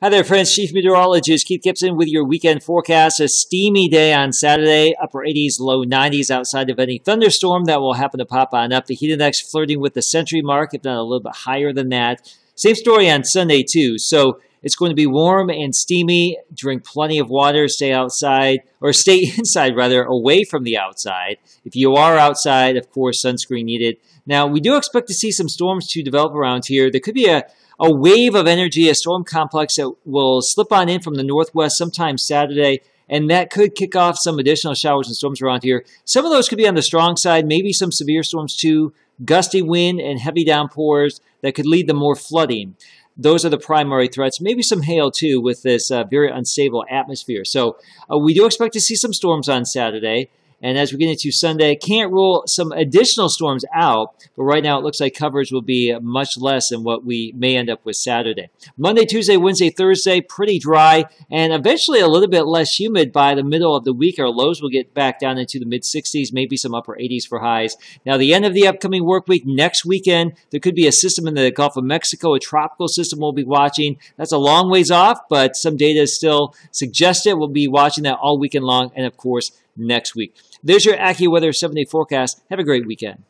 Hi there, friends. Chief Meteorologist Keith Gibson with your weekend forecast. A steamy day on Saturday, upper 80s, low 90s outside of any thunderstorm that will happen to pop on up. The heat index flirting with the century mark, if not a little bit higher than that. Same story on Sunday, too. So it's going to be warm and steamy. Drink plenty of water. Stay outside, or stay inside, rather, away from the outside. If you are outside, of course, sunscreen needed. Now, we do expect to see some storms to develop around here. There could be a a wave of energy, a storm complex that will slip on in from the northwest sometime Saturday, and that could kick off some additional showers and storms around here. Some of those could be on the strong side, maybe some severe storms too, gusty wind and heavy downpours that could lead to more flooding. Those are the primary threats. Maybe some hail too with this uh, very unstable atmosphere. So uh, we do expect to see some storms on Saturday. And as we get into Sunday, can't rule some additional storms out, but right now it looks like coverage will be much less than what we may end up with Saturday. Monday, Tuesday, Wednesday, Thursday, pretty dry, and eventually a little bit less humid by the middle of the week. Our lows will get back down into the mid 60s, maybe some upper 80s for highs. Now, the end of the upcoming work week, next weekend, there could be a system in the Gulf of Mexico, a tropical system we'll be watching. That's a long ways off, but some data still suggests it. We'll be watching that all weekend long, and of course, next week. There's your AccuWeather 7 day forecast. Have a great weekend.